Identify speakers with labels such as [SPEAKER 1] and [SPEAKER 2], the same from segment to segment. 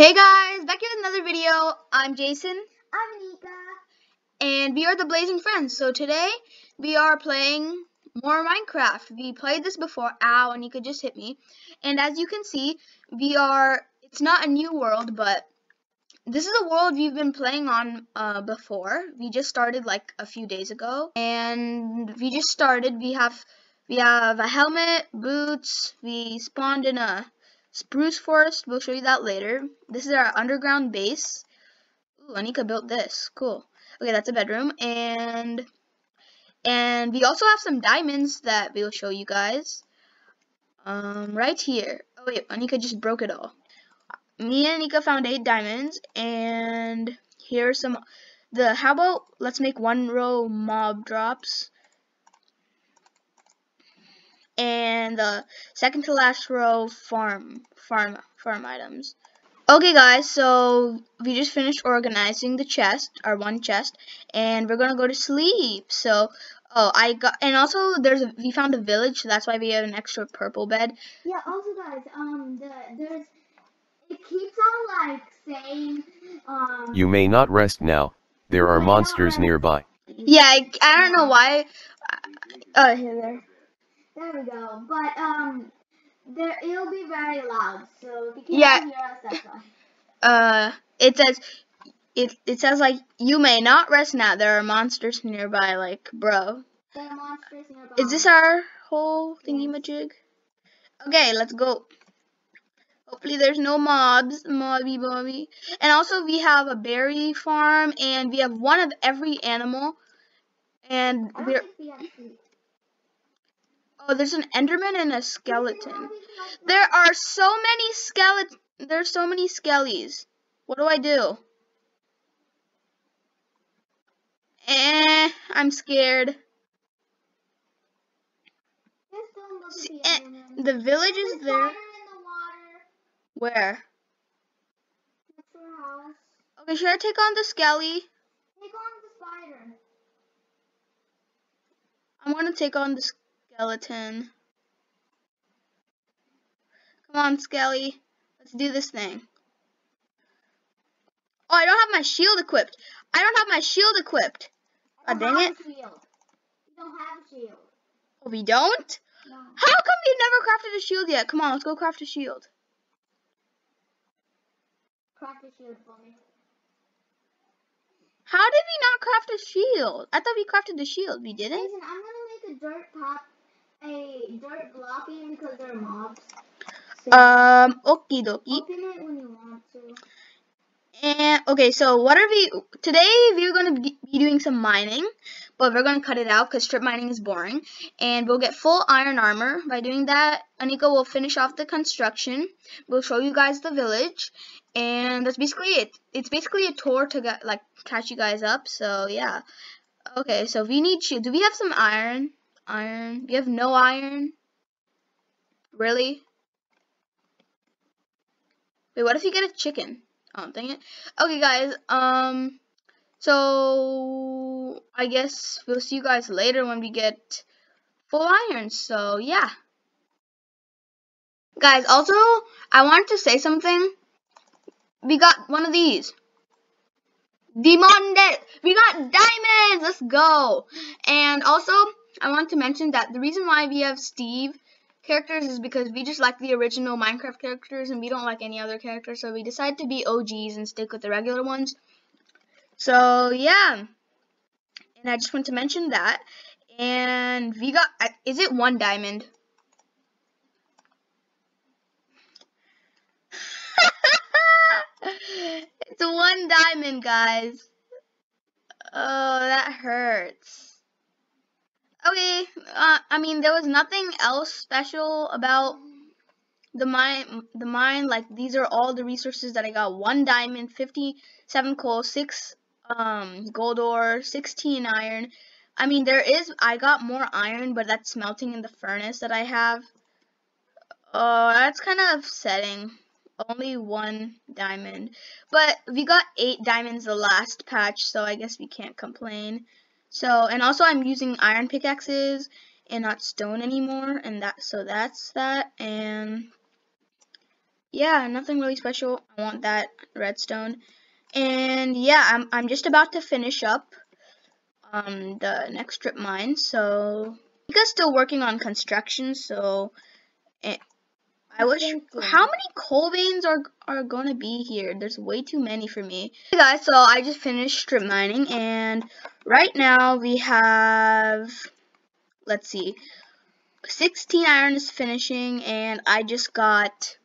[SPEAKER 1] Hey guys, back here with another video. I'm Jason,
[SPEAKER 2] I'm Nika.
[SPEAKER 1] and we are the Blazing Friends. So today we are playing more Minecraft. We played this before. Ow, Anika just hit me. And as you can see, we are. It's not a new world, but this is a world we've been playing on uh, before. We just started like a few days ago, and we just started. We have we have a helmet, boots. We spawned in a spruce forest. We'll show you that later. This is our underground base. Ooh, Anika built this. Cool. Okay, that's a bedroom, and and we also have some diamonds that we will show you guys. Um, right here. Oh wait, Anika just broke it all. Me and Anika found eight diamonds, and here's some. The how about let's make one row mob drops, and the second to last row farm farm farm items. Okay guys, so we just finished organizing the chest, our one chest, and we're gonna go to sleep. So, oh, I got, and also there's a, we found a village, so that's why we have an extra purple bed.
[SPEAKER 2] Yeah. Also, guys, um, the there's it keeps on like saying um.
[SPEAKER 3] You may not rest now. There are monsters nearby.
[SPEAKER 1] Yeah, I, I don't know why. Uh, here, there.
[SPEAKER 2] There we go. But um, there it'll be very loud. So if you can't
[SPEAKER 1] Yeah.
[SPEAKER 2] hear us, that's why.
[SPEAKER 1] Uh, it says, it it says like you may not rest now. There are monsters nearby. Like, bro,
[SPEAKER 2] There are monsters nearby.
[SPEAKER 1] is this our whole thingy majig? Okay, let's go. Hopefully there's no mobs, mobby mobby. And also we have a berry farm and we have one of every animal. And we're
[SPEAKER 2] we.
[SPEAKER 1] Oh there's an enderman and a skeleton.
[SPEAKER 2] don't we have
[SPEAKER 1] There are so many skeleton there's so many skellies. What do I do? Eh, I'm scared.
[SPEAKER 2] Just don't look
[SPEAKER 1] See,
[SPEAKER 2] the
[SPEAKER 1] eh, The village is there.
[SPEAKER 2] in the water
[SPEAKER 1] Where?
[SPEAKER 2] next to our house.
[SPEAKER 1] Okay, should I take on the skelly?
[SPEAKER 2] Take on the spider.
[SPEAKER 1] I want to take on the skeleton. Come on, Skelly. Let's do this thing. Oh, I don't have my shield equipped. I don't have my shield equipped. Ah, dang it.
[SPEAKER 2] shield. You don't have a shield.
[SPEAKER 1] Oh, we don't?
[SPEAKER 2] No.
[SPEAKER 1] How come we've never crafted a shield yet? Come on, let's go craft a shield.
[SPEAKER 2] Craft a shield for me.
[SPEAKER 1] How did we not craft a shield? I thought we crafted the shield. We didn't?
[SPEAKER 2] Jason, I'm gonna make a dirt top, a dirt blocking because they're mobs. So
[SPEAKER 1] Um, okie dokie.
[SPEAKER 2] open it when you want to.
[SPEAKER 1] And okay, so what are we today? We're gonna be be doing some mining, but we're gonna cut it out because strip mining is boring. And we'll get full iron armor. By doing that, Anika will finish off the construction. We'll show you guys the village, and that's basically it. It's basically a tour to get like catch you guys up. So yeah. Okay, so we need shield. Do we have some iron? Iron. You have no iron. Really? Wait, what if you get a chicken? Oh, dang it. Okay, guys. Um, so I guess we'll see you guys later when we get full iron. So yeah, guys. Also, I wanted to say something. We got one of these. Diamond. We got diamonds. Let's go. And also, I want to mention that the reason why we have Steve characters is because we just like the original Minecraft characters and we don't like any other characters, so we decided to be OGs and stick with the regular ones. So yeah, and I just want to mention that. And we got, is it one diamond? it's one diamond, guys. Oh, that hurts. Okay, uh, I mean, there was nothing else special about the mine. The mine, like these are all the resources that I got: one diamond, fifty-seven coal, six um gold ore, sixteen iron. I mean, there is. I got more iron, but that's smelting in the furnace that I have. Oh, that's kind of upsetting. Only one diamond, but we got eight diamonds the last patch, so I guess we can't complain. So, and also I'm using iron pickaxes and not stone anymore, and that, so that's that, and yeah, nothing really special. I want that redstone. And yeah, I'm I'm just about to finish up um the next strip mine. So Nika's still working on construction, so eh, I wish how many coal veins are are gonna be here? There's way too many for me. Hey guys, so I just finished strip mining and right now we have let's see 16 iron is finishing and I just got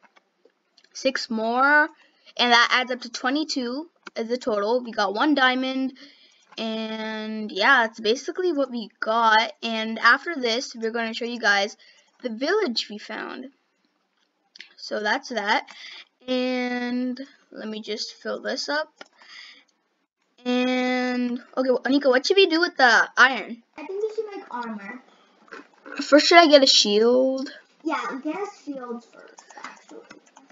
[SPEAKER 1] six more and that adds up to 22 as a total. We got one diamond and yeah, that's basically what we got and after this we're going to show you guys the village we found. So that's that. And let me just fill this up. And okay, Anika, what should we do with the iron?
[SPEAKER 2] I think we should make armor.
[SPEAKER 1] First, should I get a shield?
[SPEAKER 2] Yeah, get us shields first, actually.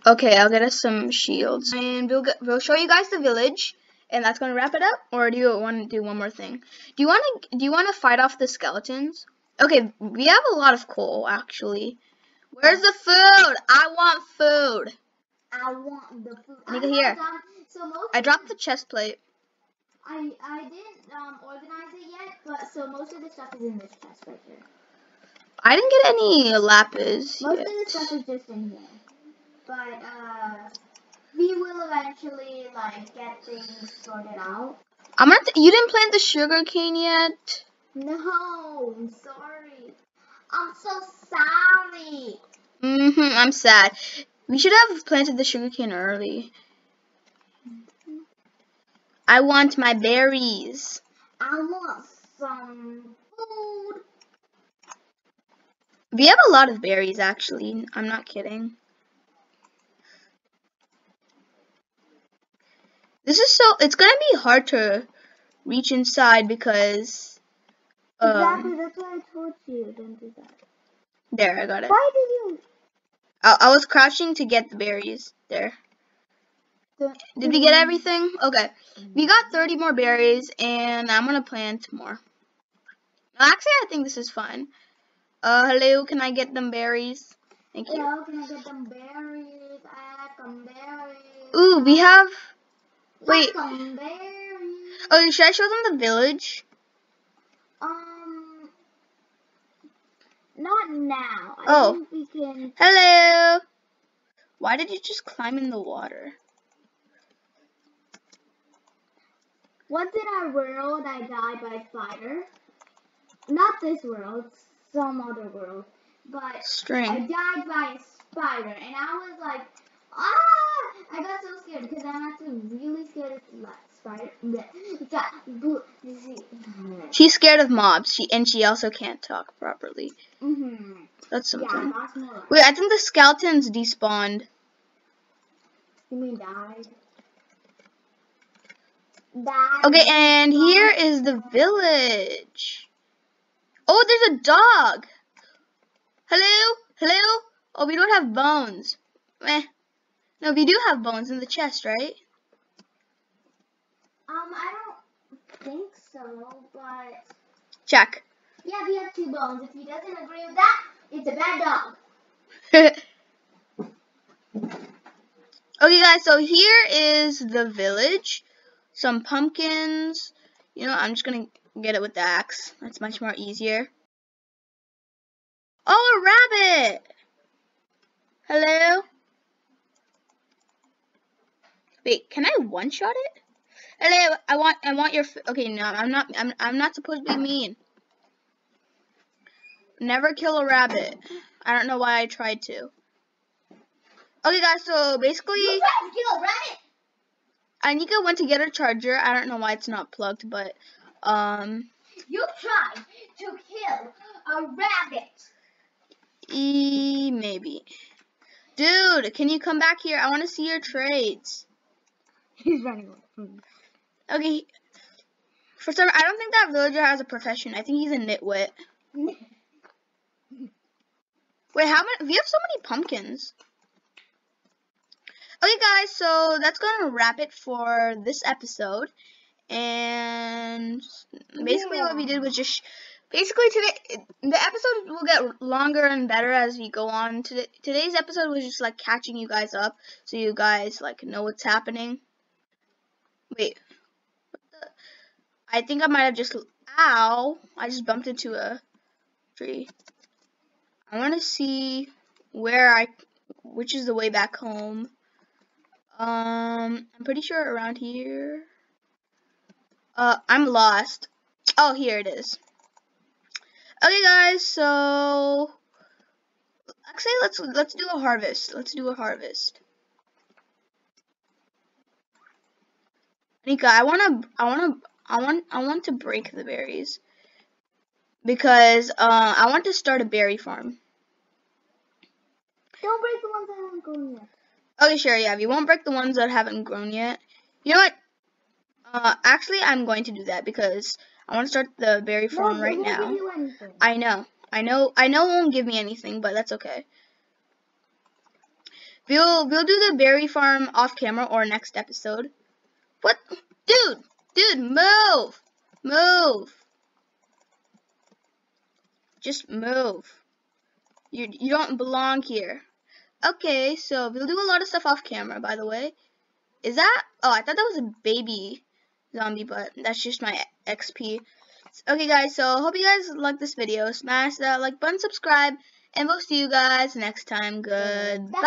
[SPEAKER 1] Okay, I'll get us some shields. And we'll get, we'll show you guys the village, and that's gonna wrap it up. Or do you want to do one more thing? Do you want to do you want to fight off the skeletons? Okay, we have a lot of coal actually. Where's the food? I want food.
[SPEAKER 2] I want the food. Nika, not
[SPEAKER 1] here.
[SPEAKER 2] done. So most
[SPEAKER 1] I dropped the chest plate.
[SPEAKER 2] I I didn't um organize it yet, but so most of the stuff is in this chest right here.
[SPEAKER 1] I didn't get any lapis.
[SPEAKER 2] Most
[SPEAKER 1] yet.
[SPEAKER 2] of the stuff is just in here. But uh we will eventually like get things sorted out.
[SPEAKER 1] I'm gonna. T- you didn't plant the sugar cane yet.
[SPEAKER 2] No, I'm sorry. I'm so sorry.
[SPEAKER 1] Mhm. I'm sad. We should have planted the sugar cane early. I want my berries.
[SPEAKER 2] I want some food.
[SPEAKER 1] We have a lot of berries, actually. I'm not kidding. This is so. It's gonna be hard to reach inside because.
[SPEAKER 2] Exactly,
[SPEAKER 1] Um,
[SPEAKER 2] that's why I told you don't do that.
[SPEAKER 1] there, I got it.
[SPEAKER 2] Why did you?
[SPEAKER 1] I, I was crouching to get the berries. There. Did we get everything? Okay. We got 30 more berries, and I'm gonna plant more. Actually, I think this is fine. Uh, hello, can I get them berries? Thank you.
[SPEAKER 2] Hello, can I get some berries? I like some berries.
[SPEAKER 1] Ooh, we have.
[SPEAKER 2] Like
[SPEAKER 1] Wait.
[SPEAKER 2] some berries.
[SPEAKER 1] Oh, should I show them the village?
[SPEAKER 2] Um, not now. I
[SPEAKER 1] Oh.
[SPEAKER 2] think we can.
[SPEAKER 1] Hello. Why did you just climb in the water?
[SPEAKER 2] Once in our world, I died by spider. Not this world, some other world. But I died by a spider, and I was like, ah! I got so scared because I'm actually really scared of like, spider. Bleh. It's like, bleh. You see?
[SPEAKER 1] She's scared of mobs. She and she also can't talk properly.
[SPEAKER 2] Mm-hmm.
[SPEAKER 1] That's
[SPEAKER 2] Yeah,
[SPEAKER 1] something.
[SPEAKER 2] that's more. Like,
[SPEAKER 1] Wait, I think the skeletons despawned.
[SPEAKER 2] you mean died? Died.
[SPEAKER 1] Okay, and here is the village. Oh, there's a dog. Hello? Hello? Oh, we don't have bones. Meh. No, we do have bones in the chest, right?
[SPEAKER 2] Um, I don't think so, but
[SPEAKER 1] Check.
[SPEAKER 2] yeah, we have two bones. If he doesn't agree with that, it's a bad dog.
[SPEAKER 1] okay, guys, so here is the village. Some pumpkins. You know, I'm just gonna get it with the axe. That's much more easier. Oh, a rabbit! Hello? Wait, can I one-shot it? Hello, I want, I want your. f- Okay, no, I'm not. I'm, I'm not supposed to be mean. Never kill a rabbit. I don't know why I tried to. Okay, guys. So basically,
[SPEAKER 2] You tried to kill a rabbit.
[SPEAKER 1] Anika went to get her charger. I don't know why it's not plugged, but um,
[SPEAKER 2] You tried to kill a rabbit.
[SPEAKER 1] e maybe. Dude, can you come back here? I want to see your trades.
[SPEAKER 2] He's running away.
[SPEAKER 1] Okay. For some, I don't think that villager has a profession. I think he's a nitwit. Wait, how many? We have so many pumpkins. Okay, guys, so that's gonna wrap it for this episode. And basically, what we did was just basically today the episode will get longer and better as we go on. Today, today's episode was just like catching you guys up so you guys like know what's happening. Wait. I think I might have just ow, I just bumped into a tree. I want to see where I which is the way back home. Um, I'm pretty sure around here. Uh, I'm lost. Oh, here it is. Okay, guys. So, actually, let's let's do a harvest. Let's do a harvest. Nika, I wanna, I wanna, I want, I want to break the berries because uh, I want to start a berry farm.
[SPEAKER 2] Don't break the ones that haven't grown yet.
[SPEAKER 1] Okay, sure, yeah. You won't break the ones that haven't grown yet. You know what? Uh, actually, I'm going to do that because I want to start the berry farm
[SPEAKER 2] no,
[SPEAKER 1] right now. I know. I know. I know it won't give me anything, but that's okay. We'll we'll do the berry farm off camera or next episode. What, dude? Dude, move, move. Just move. You you don't belong here. Okay, so we'll do a lot of stuff off camera, by the way. Is that? Oh, I thought that was a baby zombie, but that's just my XP. Okay, guys, so hope you guys like this video. Smash that like button, subscribe, and we'll see you guys next time. Goodbye.